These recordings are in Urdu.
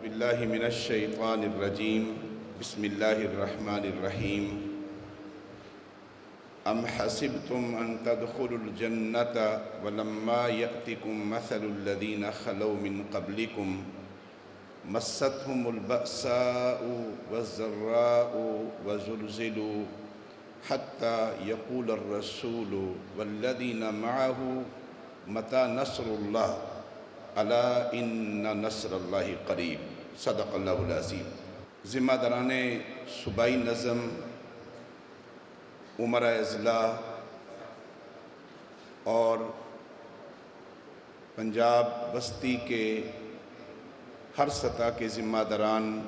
بالله من الشيطان الرجيم. بسم الله الرحمن الرحيم. أم حسبتم أن تدخلوا الجنة ولما يأتكم مثل الذين خلوا من قبلكم مستهم البأساء والضراء وزلزلوا حتى يقول الرسول والذين معه متى نصر الله؟ ألا إن نصر اللہ قریب صدق اللہ العظیم۔ ذمہ داران صوبائی نظم، عمرہ اضلاع اور پنجاب بستی کے ہر سطح کے ذمہ داران،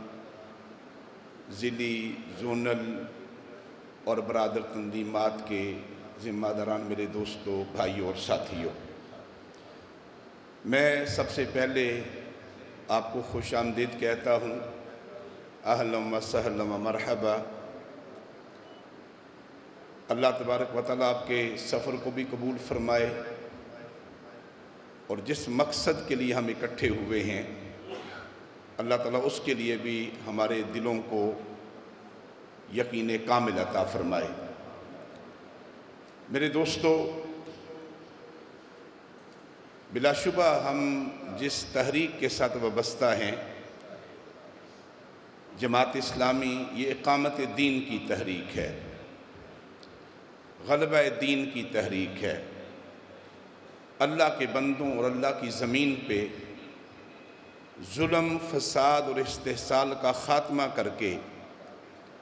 ضلعی، زونل اور برادر تنظیمات کے ذمہ داران میرے دوستوں بھائیوں اور ساتھیوں میں سب سے پہلے آپ کو خوش آمدید کہتا ہوں۔ اہلم و سہلم و مرحبا۔ اللہ تبارک و تعالیٰ آپ کے سفر کو بھی قبول فرمائے اور جس مقصد کے لیے ہم اکٹھے ہوئے ہیں، اللہ تعالیٰ اس کے لیے بھی ہمارے دلوں کو یقین کامل عطا فرمائے۔ میرے دوستو بلا شبہ ہم جس تحریک کے ساتھ وابستہ ہیں، جماعت اسلامی یہ اقامت دین کی تحریک ہے، غلبہ دین کی تحریک ہے۔ اللہ کے بندوں اور اللہ کی زمین پہ ظلم، فساد اور استحصال کا خاتمہ کر کے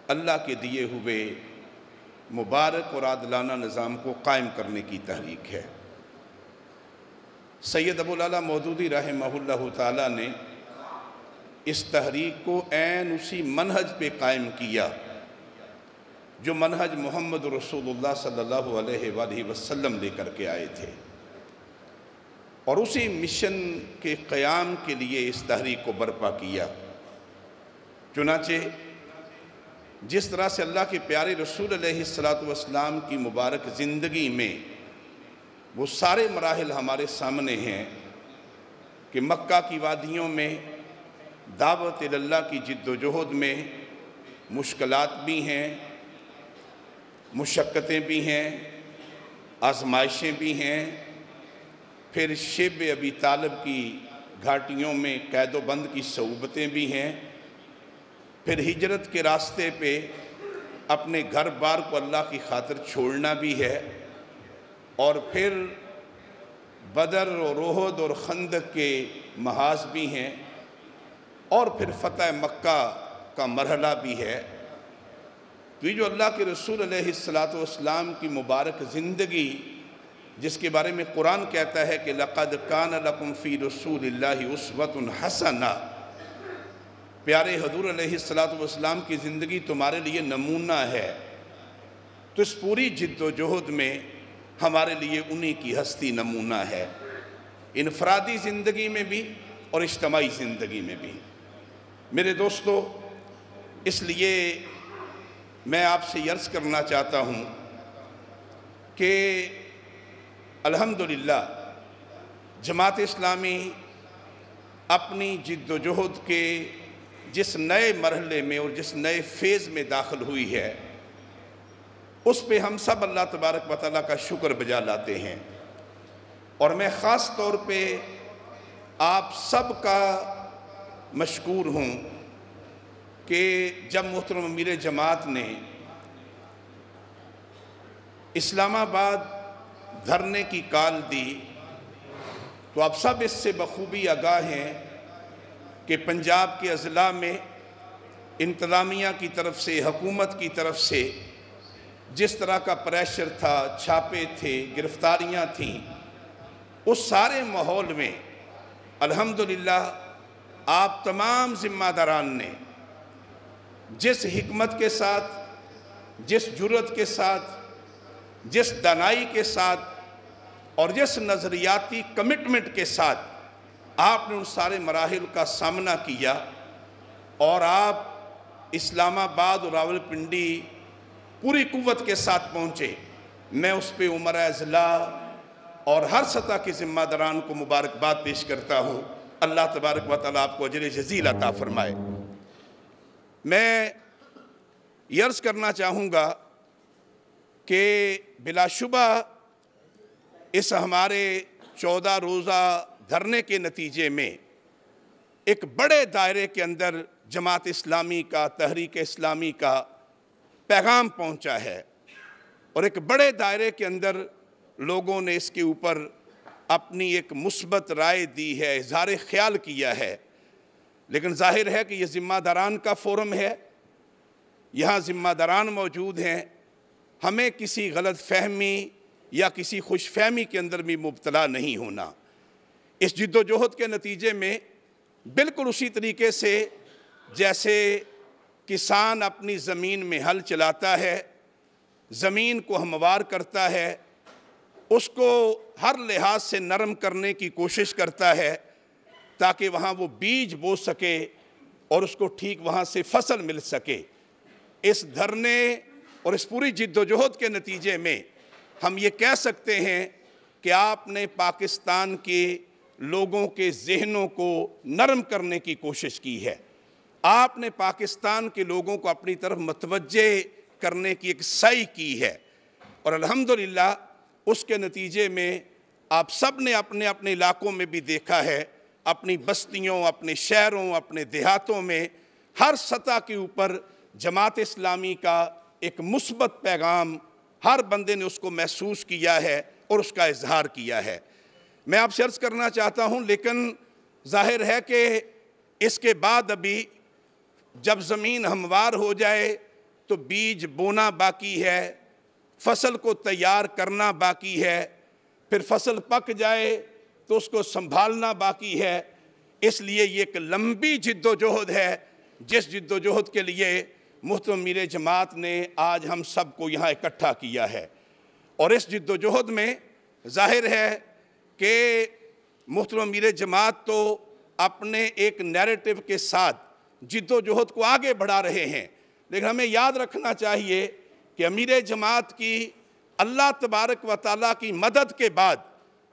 اللہ کے دیے ہوئے مبارک اور عادلانہ نظام کو قائم کرنے کی تحریک ہے۔ سید ابو العلیٰ مودودی رحمہ اللہ تعالیٰ نے اس تحریک کو عین اسی منہج پہ قائم کیا، جو منہج محمد رسول اللہ صلی اللہ علیہ وآلہ وسلم لے کر کے آئے تھے۔ اور اسی مشن کے قیام کے لیے اس تحریک کو برپا کیا۔ چنانچہ جس طرح سے اللہ کے پیارے رسول علیہ السلام کی مبارک زندگی میں وہ سارے مراحل ہمارے سامنے ہیں کہ مکہ کی وادیوں میں، دعوت اللہ کی جد و جہد میں مشکلات بھی ہیں، مشقتیں بھی ہیں، آزمائشیں بھی ہیں۔ پھر شیب ابی طالب کی گھاٹیوں میں قید و بند کی صعوبتیں بھی ہیں۔ پھر ہجرت کے راستے پہ اپنے گھر بار کو اللہ کی خاطر چھوڑنا بھی ہے۔ اور پھر بدر و روحد اور خندق کے محاذ بھی ہیں اور پھر فتح مکہ کا مرحلہ بھی ہے۔ تو یہ جو اللہ کے رسول علیہ السلام کی مبارک زندگی، جس کے بارے میں قرآن کہتا ہے کہ لَقَدْ كَانَ لَكُمْ فِي رسول اللَّهِ عُسْوَةٌ حَسَنَا پیارے حضور علیہ السلام کی زندگی تمہارے لیے نمونہ ہے۔ تو اس پوری جد و جہد میں ہمارے لیے انہی کی ہستی نمونہ ہے۔ انفرادی زندگی میں بھی اور اجتماعی زندگی میں بھی۔ میرے دوستو، اس لیے میں آپ سے عرض کرنا چاہتا ہوں کہ الحمدللہ، جماعت اسلامی اپنی جد و جہد کے جس نئے مرحلے میں اور جس نئے فیز میں داخل ہوئی ہے اس پہ ہم سب اللہ تبارک و تعالیٰ کا شکر بجا لاتے ہیں۔ اور میں خاص طور پہ آپ سب کا مشکور ہوں کہ جب محترم امیر جماعت نے اسلام آباد دھرنے کی کال دی تو آپ سب اس سے بخوبی آگاہ ہیں کہ پنجاب کے اضلاع میں انتظامیہ کی طرف سے، حکومت کی طرف سے جس طرح کا پریشر تھا، چھاپے تھے، گرفتاریاں تھیں، اس سارے ماحول میں الحمدللہ آپ تمام ذمہ داران نے جس حکمت کے ساتھ، جس جرت کے ساتھ، جس دنائی کے ساتھ اور جس نظریاتی کمٹمنٹ کے ساتھ آپ نے ان سارے مراحل کا سامنا کیا اور آپ اسلام آباد اور راول پنڈی پوری قوت کے ساتھ پہنچے۔ میں اس پہ عمر اضلاع اور ہر سطح کے ذمہ داران کو مبارکباد پیش کرتا ہوں۔ اللہ تبارک و تعالیٰ آپ کو اجر جزیل عطا فرمائے۔ میں یرز کرنا چاہوں گا کہ بلا شبہ اس ہمارے چودہ روزہ دھرنے کے نتیجے میں ایک بڑے دائرے کے اندر جماعت اسلامی کا، تحریک اسلامی کا پیغام پہنچا ہے۔ اور ایک بڑے دائرے کے اندر لوگوں نے اس کے اوپر اپنی ایک مثبت رائے دی ہے، اظہار خیال کیا ہے۔ لیکن ظاہر ہے کہ یہ ذمہ داران کا فورم ہے۔ یہاں ذمہ داران موجود ہیں۔ ہمیں کسی غلط فہمی یا کسی خوش فہمی کے اندر بھی مبتلا نہیں ہونا۔ اس جد و جہد کے نتیجے میں بالکل اسی طریقے سے جیسے کسان اپنی زمین میں حل چلاتا ہے، زمین کو ہموار کرتا ہے، اس کو ہر لحاظ سے نرم کرنے کی کوشش کرتا ہے تاکہ وہاں وہ بیج بو سکے اور اس کو ٹھیک وہاں سے فصل مل سکے۔ اس دھرنے اور اس پوری جد و جہد کے نتیجے میں ہم یہ کہہ سکتے ہیں کہ آپ نے پاکستان کے لوگوں کے ذہنوں کو نرم کرنے کی کوشش کی ہے۔ آپ نے پاکستان کے لوگوں کو اپنی طرف متوجہ کرنے کی ایک سعی کی ہے۔ اور الحمدللہ اس کے نتیجے میں آپ سب نے اپنے اپنے علاقوں میں بھی دیکھا ہے، اپنی بستیوں، اپنے شہروں، اپنے دیہاتوں میں ہر سطح کے اوپر جماعت اسلامی کا ایک مثبت پیغام ہر بندے نے اس کو محسوس کیا ہے اور اس کا اظہار کیا ہے۔ میں آپ شرط کرنا چاہتا ہوں، لیکن ظاہر ہے کہ اس کے بعد ابھی جب زمین ہموار ہو جائے تو بیج بونا باقی ہے، فصل کو تیار کرنا باقی ہے، پھر فصل پک جائے تو اس کو سنبھالنا باقی ہے۔ اس لیے یہ ایک لمبی جد و جہد ہے، جس جد و جہد کے لیے محترم میر جماعت نے آج ہم سب کو یہاں اکٹھا کیا ہے۔ اور اس جد و جہد میں ظاہر ہے کہ محترم میر جماعت تو اپنے ایک نیریٹو کے ساتھ جد و جہد کو آگے بڑھا رہے ہیں۔ لیکن ہمیں یاد رکھنا چاہیے کہ امیر جماعت کی اللہ تبارک و تعالیٰ کی مدد کے بعد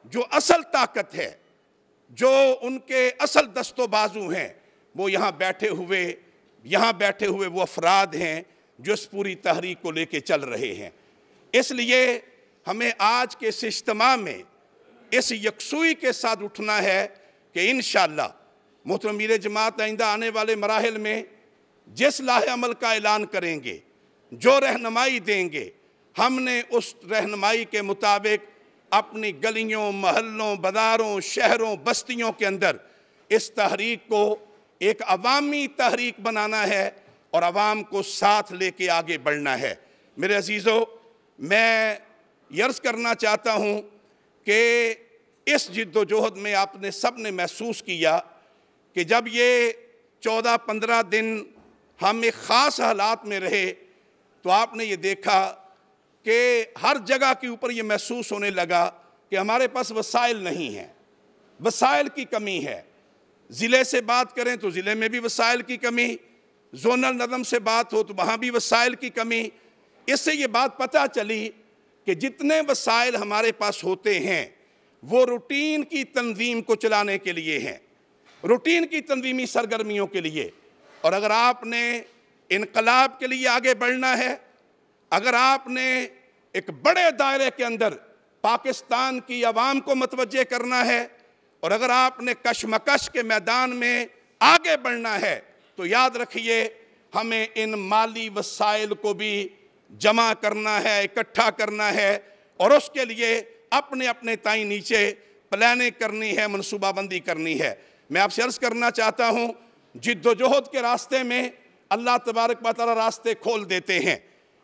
جو اصل طاقت ہے، جو ان کے اصل دست و بازو ہیں، وہ یہاں بیٹھے ہوئے، یہاں بیٹھے ہوئے وہ افراد ہیں جو اس پوری تحریک کو لے کے چل رہے ہیں۔ اس لیے ہمیں آج کے اس اجتماع میں اس یکسوئی کے ساتھ اٹھنا ہے کہ انشاءاللہ محترم میر جماعت آئندہ آنے والے مراحل میں جس لاہ عمل کا اعلان کریں گے، جو رہنمائی دیں گے، ہم نے اس رہنمائی کے مطابق اپنی گلیوں، محلوں، بازاروں، شہروں، بستیوں کے اندر اس تحریک کو ایک عوامی تحریک بنانا ہے اور عوام کو ساتھ لے کے آگے بڑھنا ہے۔ میرے عزیزو، میں یرز کرنا چاہتا ہوں کہ اس جد و جہد میں آپ نے سب نے محسوس کیا کہ جب یہ چودہ پندرہ دن ہم ایک خاص حالات میں رہے تو آپ نے یہ دیکھا کہ ہر جگہ کے اوپر یہ محسوس ہونے لگا کہ ہمارے پاس وسائل نہیں ہیں، وسائل کی کمی ہے۔ ضلع سے بات کریں تو ضلع میں بھی وسائل کی کمی، زونل نظم سے بات ہو تو وہاں بھی وسائل کی کمی۔ اس سے یہ بات پتہ چلی کہ جتنے وسائل ہمارے پاس ہوتے ہیں، وہ روٹین کی تنظیم کو چلانے کے لیے ہیں۔ روٹین کی تنظیمی سرگرمیوں کے لیے۔ اور اگر آپ نے انقلاب کے لیے آگے بڑھنا ہے، اگر آپ نے ایک بڑے دائرے کے اندر پاکستان کی عوام کو متوجہ کرنا ہے، اور اگر آپ نے کشمکش کے میدان میں آگے بڑھنا ہے، تو یاد رکھیے، ہمیں ان مالی وسائل کو بھی جمع کرنا ہے، اکٹھا کرنا ہے، اور اس کے لیے اپنے اپنے تائیں نیچے پلانیں کرنی ہے، منصوبہ بندی کرنی ہے۔ میں آپ سے عرض کرنا چاہتا ہوں، جد و جہد کے راستے میں اللہ تبارک تعالیٰ راستے کھول دیتے ہیں۔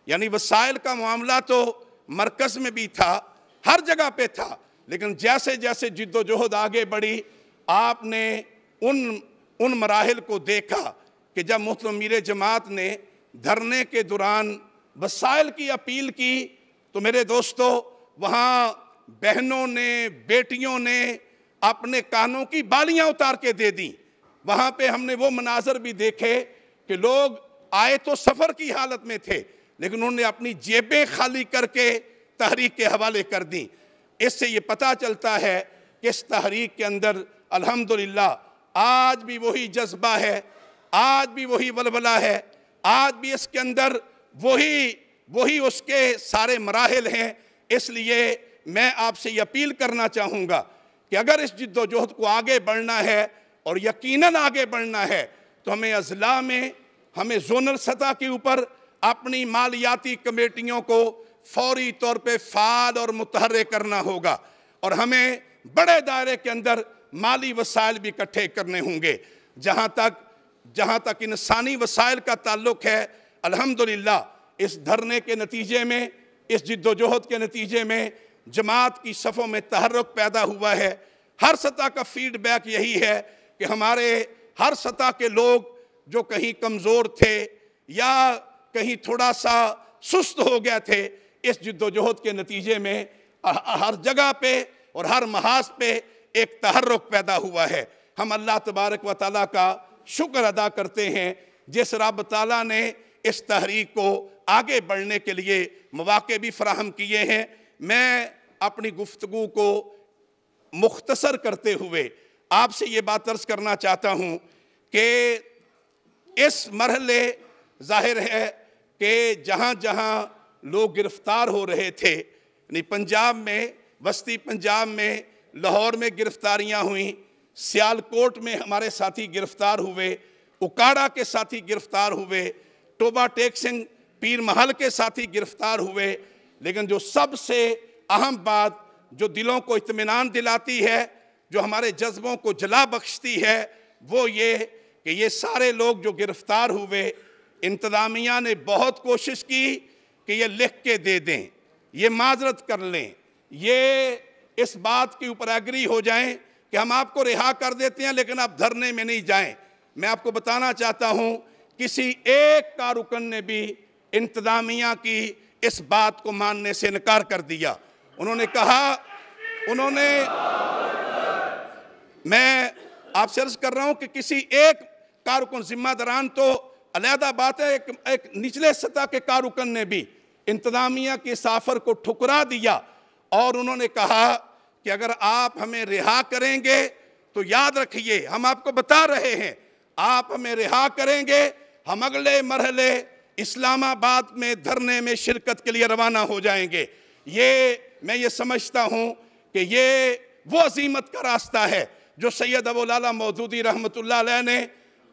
یعنی وسائل کا معاملہ تو مرکز میں بھی تھا، ہر جگہ پہ تھا، لیکن جیسے جیسے جد و جہد آگے بڑھی، آپ نے ان ان مراحل کو دیکھا کہ جب محترم میر جماعت نے دھرنے کے دوران وسائل کی اپیل کی، تو میرے دوستو، وہاں بہنوں نے، بیٹیوں نے اپنے کانوں کی بالیاں اتار کے دے دیں۔ وہاں پہ ہم نے وہ مناظر بھی دیکھے کہ لوگ آئے تو سفر کی حالت میں تھے، لیکن انہوں نے اپنی جیبیں خالی کر کے تحریک کے حوالے کر دیں۔ اس سے یہ پتہ چلتا ہے کہ اس تحریک کے اندر الحمدللہ آج بھی وہی جذبہ ہے، آج بھی وہی ولولہ ہے، آج بھی اس کے اندر وہی وہی اس کے سارے مراحل ہیں۔ اس لیے میں آپ سے یہ اپیل کرنا چاہوں گا کہ اگر اس جد و جہد کو آگے بڑھنا ہے اور یقیناً آگے بڑھنا ہے، تو ہمیں اضلاع میں، ہمیں زونل سطح کے اوپر اپنی مالیاتی کمیٹیوں کو فوری طور پہ فعال اور متحرک کرنا ہوگا اور ہمیں بڑے دائرے کے اندر مالی وسائل بھی اکٹھے کرنے ہوں گے۔ جہاں تک جہاں تک انسانی وسائل کا تعلق ہے، الحمدللہ اس دھرنے کے نتیجے میں، اس جد و جہد کے نتیجے میں جماعت کی صفوں میں تحرک پیدا ہوا ہے۔ ہر سطح کا فیڈ بیک یہی ہے کہ ہمارے ہر سطح کے لوگ جو کہیں کمزور تھے یا کہیں تھوڑا سا سست ہو گیا تھے، اس جد و جہد کے نتیجے میں ہر جگہ پہ اور ہر محاذ پہ ایک تحرک پیدا ہوا ہے۔ ہم اللہ تبارک و تعالیٰ کا شکر ادا کرتے ہیں، جس رب تعالیٰ نے اس تحریک کو آگے بڑھنے کے لیے مواقع بھی فراہم کیے ہیں۔ میں اپنی گفتگو کو مختصر کرتے ہوئے آپ سے یہ بات عرض کرنا چاہتا ہوں کہ اس مرحلے ظاہر ہے کہ جہاں جہاں لوگ گرفتار ہو رہے تھے یعنی پنجاب میں، وسطی پنجاب میں، لاہور میں گرفتاریاں ہوئیں، سیالکوٹ میں ہمارے ساتھی گرفتار ہوئے، اکاڑا کے ساتھی گرفتار ہوئے ٹوبا ٹیک سنگھ پیر محل کے ساتھی گرفتار ہوئے لیکن جو سب سے اہم بات جو دلوں کو اطمینان دلاتی ہے، جو ہمارے جذبوں کو جلا بخشتی ہے، وہ یہ کہ یہ سارے لوگ جو گرفتار ہوئے، انتظامیہ نے بہت کوشش کی کہ یہ لکھ کے دے دیں، یہ معذرت کر لیں، یہ اس بات کے اوپر ایگری ہو جائیں کہ ہم آپ کو رہا کر دیتے ہیں لیکن آپ دھرنے میں نہیں جائیں۔ میں آپ کو بتانا چاہتا ہوں، کسی ایک کارکن نے بھی انتظامیہ کی اس بات کو ماننے سے انکار کر دیا۔ انہوں نے کہا، انہوں نے میں آپ سے عرض کر رہا ہوں کہ کسی ایک کارکن ذمہ دران تو علیحدہ بات ہے، ایک ایک نچلے سطح کے کارکن نے بھی انتظامیہ کے سافر کو ٹھکرا دیا۔ اور انہوں نے کہا کہ اگر آپ ہمیں رہا کریں گے تو یاد رکھیے، ہم آپ کو بتا رہے ہیں، آپ ہمیں رہا کریں گے، ہم اگلے مرحلے اسلام آباد میں دھرنے میں شرکت کے لیے روانہ ہو جائیں گے۔ یہ میں یہ سمجھتا ہوں کہ یہ وہ عظیمت کا راستہ ہے جو سید ابو لالا مودودی رحمت اللہ علیہ نے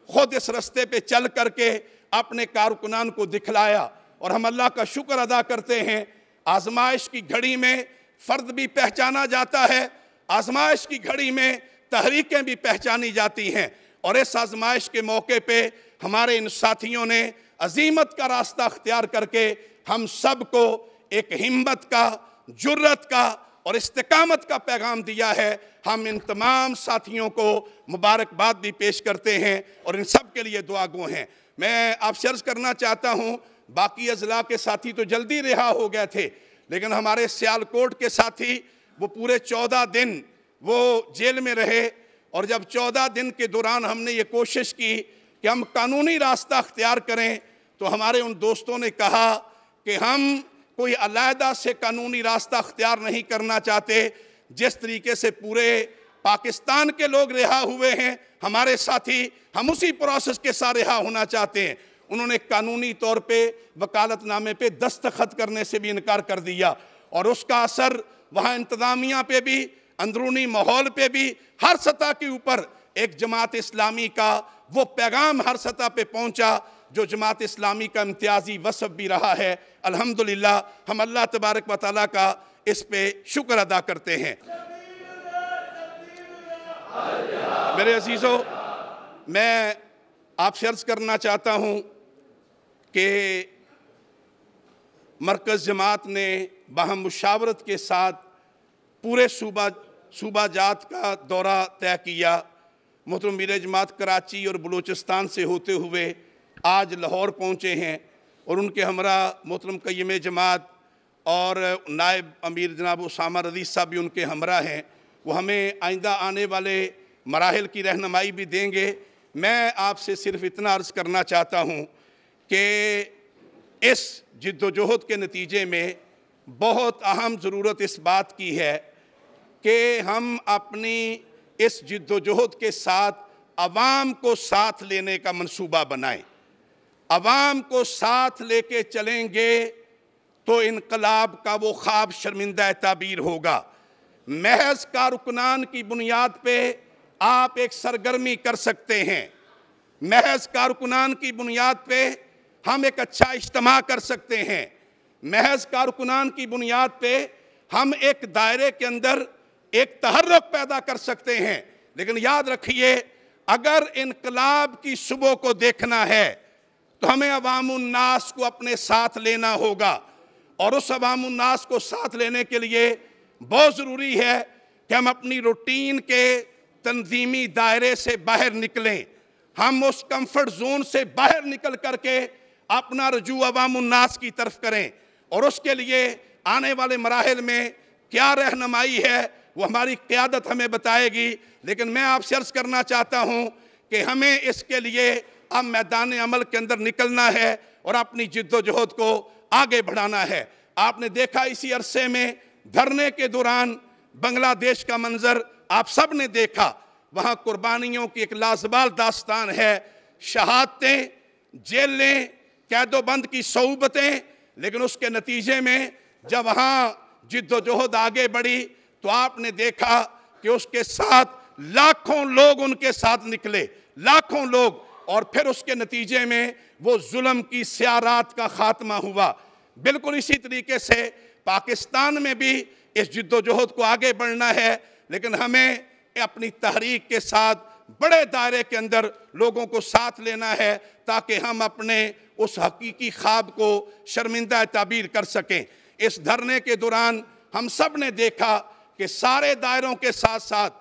خود اس رستے پہ چل کر کے اپنے کارکنان کو دکھلایا۔ اور ہم اللہ کا شکر ادا کرتے ہیں، آزمائش کی گھڑی میں فرد بھی پہچانا جاتا ہے، آزمائش کی گھڑی میں تحریکیں بھی پہچانی جاتی ہیں۔ اور اس آزمائش کے موقع پہ ہمارے ان ساتھیوں نے عظیمت کا راستہ اختیار کر کے ہم سب کو ایک ہمت کا جرت کا اور استقامت کا پیغام دیا ہے۔ ہم ان تمام ساتھیوں کو مبارکباد بھی پیش کرتے ہیں اور ان سب کے لیے دعا گو ہیں۔ میں آپ سے عرض کرنا چاہتا ہوں، باقی اضلاع کے ساتھی تو جلدی رہا ہو گئے تھے، لیکن ہمارے سیالکوٹ کے ساتھی، وہ پورے چودہ دن وہ جیل میں رہے اور جب چودہ دن کے دوران ہم نے یہ کوشش کی کہ ہم قانونی راستہ اختیار کریں تو ہمارے ان دوستوں نے کہا کہ ہم کوئی علیحدہ سے قانونی راستہ اختیار نہیں کرنا چاہتے۔ جس طریقے سے پورے پاکستان کے لوگ رہا ہوئے ہیں، ہمارے ساتھی، ہم اسی پروسس کے ساتھ رہا ہونا چاہتے ہیں۔ انہوں نے قانونی طور پہ وکالت نامے پہ دستخط کرنے سے بھی انکار کر دیا۔ اور اس کا اثر وہاں انتظامیہ پہ بھی، اندرونی ماحول پہ بھی، ہر سطح کے اوپر ایک جماعت اسلامی کا وہ پیغام ہر سطح پہ پہنچا۔ جو جماعت اسلامی کا امتیازی وصف بھی رہا ہے، الحمدللہ ہم اللہ تبارک و تعالیٰ کا اس پہ شکر ادا کرتے ہیں۔ میرے عزیزو، میں آپ سے عرض کرنا چاہتا ہوں کہ مرکز جماعت نے باہم مشاورت کے ساتھ پورے صوبہ صوبہ جات کا دورہ طے کیا۔ محترم میر جماعت کراچی اور بلوچستان سے ہوتے ہوئے آج لاہور پہنچے ہیں اور ان کے ہمراہ محترم قیم جماعت اور نائب امیر جناب اسامہ رضی صاحب بھی ان کے ہمراہ ہیں۔ وہ ہمیں آئندہ آنے والے مراحل کی رہنمائی بھی دیں گے۔ میں آپ سے صرف اتنا عرض کرنا چاہتا ہوں کہ اس جد و جہد کے نتیجے میں بہت اہم ضرورت اس بات کی ہے کہ ہم اپنی اس جد و جہد کے ساتھ عوام کو ساتھ لینے کا منصوبہ بنائیں۔ عوام کو ساتھ لے کے چلیں گے تو انقلاب کا وہ خواب شرمندہ تعبیر ہوگا۔ محض کارکنان کی بنیاد پہ آپ ایک سرگرمی کر سکتے ہیں۔ محض کارکنان کی بنیاد پہ ہم ایک اچھا اجتماع کر سکتے ہیں۔ محض کارکنان کی بنیاد پہ ہم ایک دائرے کے اندر ایک تحرک پیدا کر سکتے ہیں۔ لیکن یاد رکھیے، اگر انقلاب کی صبح کو دیکھنا ہے تو ہمیں عوام الناس کو اپنے ساتھ لینا ہوگا اور اس عوام الناس کو ساتھ لینے کے لیے بہت ضروری ہے کہ ہم اپنی روٹین کے تنظیمی دائرے سے باہر نکلیں۔ ہم اس کمفرٹ زون سے باہر نکل کر کے اپنا رجوع عوام الناس کی طرف کریں اور اس کے لیے آنے والے مراحل میں کیا رہنمائی ہے وہ ہماری قیادت ہمیں بتائے گی۔ لیکن میں آپ سے عرض کرنا چاہتا ہوں کہ ہمیں اس کے لیے اب میدان عمل کے اندر نکلنا ہے اور اپنی جد و جہد کو آگے بڑھانا ہے۔ آپ نے دیکھا اسی عرصے میں دھرنے کے دوران بنگلہ دیش کا منظر آپ سب نے دیکھا۔ وہاں قربانیوں کی ایک لازبال داستان ہے۔ شہادتیں، جیلیں، قید و بند کی صعوبتیں، لیکن اس کے نتیجے میں جب وہاں جد و جہد آگے بڑھی تو آپ نے دیکھا کہ اس کے ساتھ لاکھوں لوگ ان کے ساتھ نکلے۔ لاکھوں لوگ اور پھر اس کے نتیجے میں وہ ظلم کی سیارات کا خاتمہ ہوا۔ بالکل اسی طریقے سے پاکستان میں بھی اس جد و جہد کو آگے بڑھنا ہے، لیکن ہمیں اپنی تحریک کے ساتھ بڑے دائرے کے اندر لوگوں کو ساتھ لینا ہے تاکہ ہم اپنے اس حقیقی خواب کو شرمندہ تعبیر کر سکیں۔ اس دھرنے کے دوران ہم سب نے دیکھا کہ سارے دائروں کے ساتھ ساتھ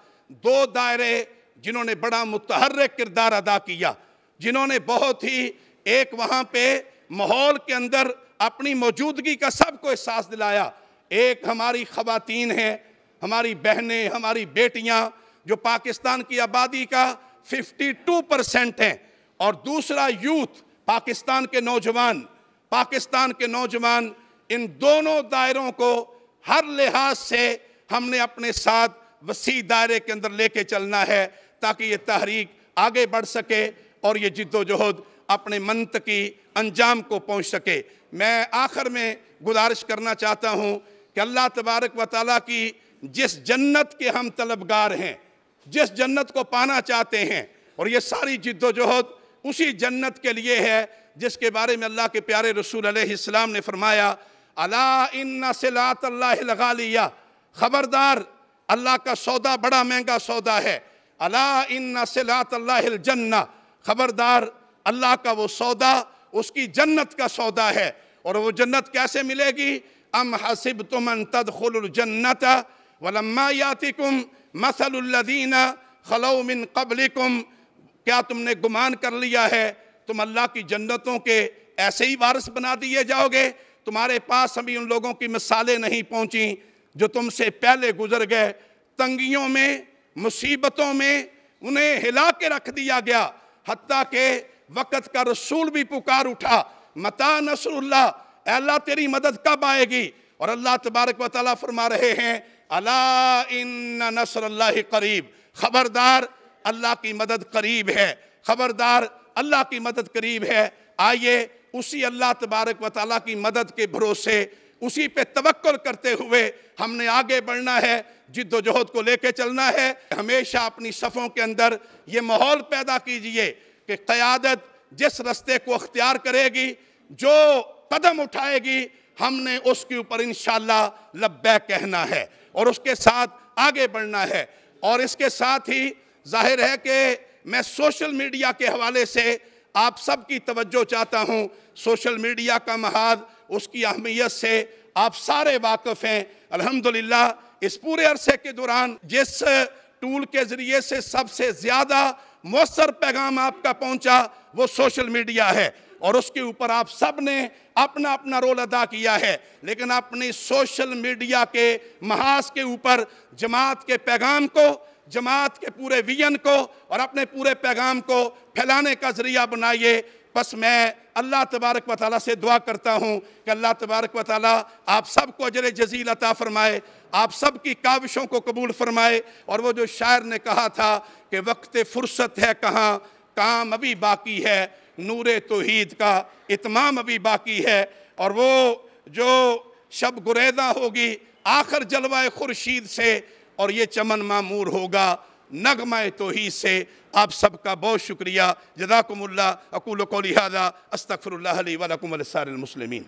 دو دائرے جنہوں نے بڑا متحرک کردار ادا کیا۔ جنہوں نے بہت ہی ایک وہاں پہ ماحول کے اندر اپنی موجودگی کا سب کو احساس دلایا۔ ایک ہماری خواتین ہیں، ہماری بہنیں، ہماری بیٹیاں جو پاکستان کی آبادی کا ففٹی ٹو پرسنٹ ہیں۔ اور دوسرا یوتھ، پاکستان کے نوجوان۔ پاکستان کے نوجوان ان دونوں دائروں کو ہر لحاظ سے ہم نے اپنے ساتھ وسیع دائرے کے اندر لے کے چلنا ہے تاکہ یہ تحریک آگے بڑھ سکے۔ اور یہ جد و جہد اپنے منطقی انجام کو پہنچ سکے۔ میں آخر میں گزارش کرنا چاہتا ہوں کہ اللہ تبارک و تعالیٰ کی جس جنت کے ہم طلبگار ہیں، جس جنت کو پانا چاہتے ہیں، اور یہ ساری جد و جہد اسی جنت کے لیے ہے جس کے بارے میں اللہ کے پیارے رسول علیہ السلام نے فرمایا اللہ ان صلاۃ اللہ خبردار، اللہ کا سودا بڑا مہنگا سودا ہے۔ اللہ ان صلاۃ اللہ الجنہ خبردار اللہ کا وہ سودا، اس کی جنت کا سودا ہے۔ اور وہ جنت کیسے ملے گی؟ ام حسبتم ان تدخل الجنت ولما یاتکم مثل الذین خلو من قبلکم۔ کیا تم نے گمان کر لیا ہے؟ تم اللہ کی جنتوں کے ایسے ہی وارث بنا دیے جاؤ گے۔ تمہارے پاس ابھی ان لوگوں کی مثالیں نہیں پہنچیں جو تم سے پہلے گزر گئے۔ تنگیوں میں، مصیبتوں میں انہیں ہلا کے رکھ دیا گیا۔ حتیٰ کہ وقت کا رسول بھی پکار اٹھا۔ متا نصر اللہ اے اللہ تیری مدد کب آئے گی؟ اور اللہ تبارک و تعالیٰ فرما رہے ہیں اللہ ان نصر اللہ قریب۔ خبردار، اللہ کی مدد قریب ہے۔ خبردار، اللہ کی مدد قریب ہے۔ آئیے، اسی اللہ تبارک و تعالیٰ کی مدد کے بھروسے اسی پہ توکل کرتے ہوئے ہم نے آگے بڑھنا ہے، جد و جہد کو لے کے چلنا ہے۔ ہمیشہ اپنی صفوں کے اندر یہ ماحول پیدا کیجیے کہ قیادت جس رستے کو اختیار کرے گی، جو قدم اٹھائے گی، ہم نے اس کے اوپر انشاءاللہ لبے کہنا ہے اور اس کے ساتھ آگے بڑھنا ہے۔ اور اس کے ساتھ ہی ظاہر ہے کہ میں سوشل میڈیا کے حوالے سے آپ سب کی توجہ چاہتا ہوں۔ سوشل میڈیا کا محاذ اس کی اہمیت سے آپ سارے واقف ہیں۔ الحمدللہ، اس پورے عرصے کے دوران جس ٹول کے ذریعے سے سب سے زیادہ مؤثر پیغام آپ کا پہنچا، وہ سوشل میڈیا ہے۔ اور اس کے اوپر آپ سب نے اپنا اپنا رول ادا کیا ہے۔ لیکن اپنی سوشل میڈیا کے محاذ کے اوپر جماعت کے پیغام کو، جماعت کے پورے وین کو اور اپنے پورے پیغام کو پھیلانے کا ذریعہ بنائیے۔ بس میں اللہ تبارک و تعالیٰ سے دعا کرتا ہوں کہ اللہ تبارک و تعالیٰ آپ سب کو اجر جزیل عطا فرمائے، آپ سب کی کاوشوں کو قبول فرمائے۔ اور وہ جو شاعر نے کہا تھا کہ وقت فرصت ہے کہاں، کام ابھی باقی ہے، نور توحید کا اتمام ابھی باقی ہے۔ اور وہ جو شب گریدہ ہوگی آخر جلوہ خورشید سے، اور یہ چمن معمور ہوگا۔ نغمہ توحید سے آپ سب کا بہت شکریہ۔ جزاکم اللہ۔ اقول قولی هذا، استغفر اللہ علی ولکم ولسار المسلمین۔